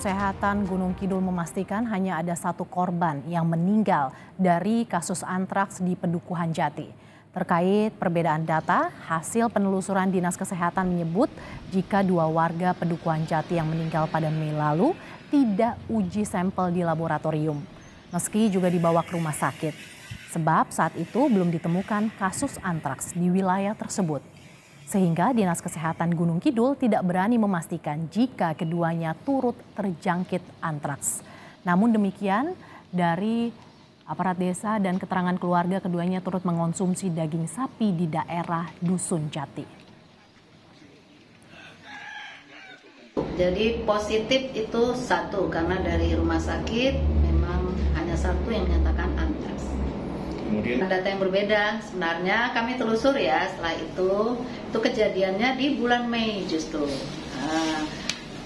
Kesehatan Gunung Kidul memastikan hanya ada satu korban yang meninggal dari kasus antraks di Pedukuhan Jati. Terkait perbedaan data, hasil penelusuran Dinas Kesehatan menyebut jika dua warga Pedukuhan Jati yang meninggal pada Mei lalu tidak uji sampel di laboratorium, meski juga dibawa ke rumah sakit. Sebab saat itu belum ditemukan kasus antraks di wilayah tersebut sehingga Dinas Kesehatan Gunung Kidul tidak berani memastikan jika keduanya turut terjangkit antraks. Namun demikian, dari aparat desa dan keterangan keluarga keduanya turut mengonsumsi daging sapi di daerah Dusun Jati. Jadi positif itu satu karena dari rumah sakit memang hanya satu yang menyatakan antraks. Kemudian data yang berbeda sebenarnya kami telusur ya setelah itu itu kejadiannya di bulan Mei justru. Nah,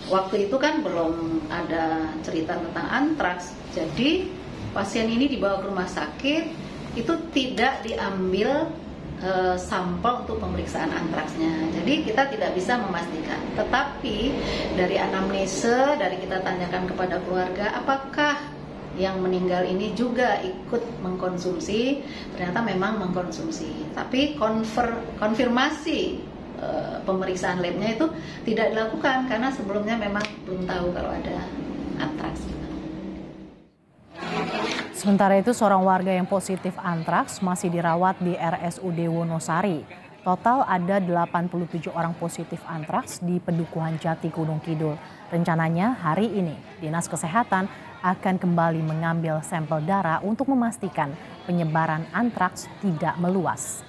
waktu itu kan belum ada cerita tentang antraks. Jadi pasien ini dibawa ke rumah sakit itu tidak diambil e, sampel untuk pemeriksaan antraksnya. Jadi kita tidak bisa memastikan. Tetapi dari anamnese dari kita tanyakan kepada keluarga apakah yang meninggal ini juga ikut mengkonsumsi ternyata memang mengkonsumsi tapi konfir, konfirmasi e, pemeriksaan labnya itu tidak dilakukan karena sebelumnya memang belum tahu kalau ada antraks. Sementara itu seorang warga yang positif antraks masih dirawat di RSUD Wonosari. Total ada 87 orang positif antraks di Pedukuhan Jati Gunung Kidul. Rencananya hari ini Dinas Kesehatan akan kembali mengambil sampel darah untuk memastikan penyebaran antraks tidak meluas.